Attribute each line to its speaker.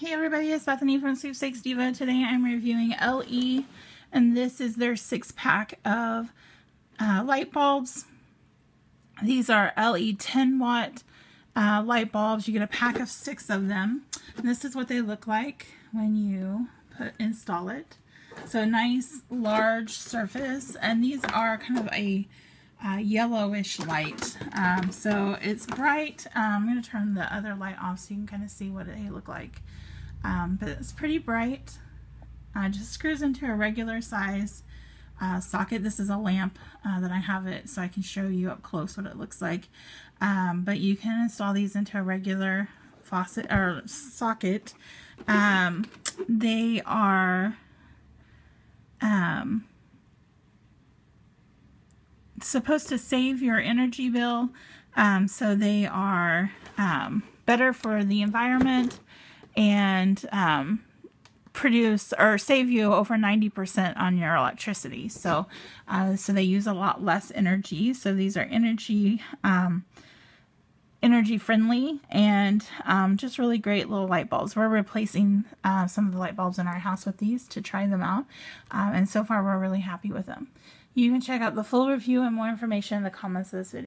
Speaker 1: Hey everybody, it's Bethany from Sweepstakes Diva. Today I'm reviewing LE and this is their six pack of uh, light bulbs. These are LE 10 watt uh, light bulbs. You get a pack of six of them. And this is what they look like when you put install it. So nice large surface and these are kind of a uh, yellowish light. Um, so it's bright. Um, I'm going to turn the other light off so you can kind of see what they look like. Um, but it's pretty bright. Uh, just screws into a regular size uh, socket. This is a lamp uh, that I have it so I can show you up close what it looks like. Um, but you can install these into a regular faucet or socket. Um, they are supposed to save your energy bill. Um, so they are um, better for the environment and um, produce or save you over 90% on your electricity. So, uh, so they use a lot less energy. So these are energy, um, energy friendly and um, just really great little light bulbs. We're replacing uh, some of the light bulbs in our house with these to try them out. Um, and so far we're really happy with them. You can check out the full review and more information in the comments of this video.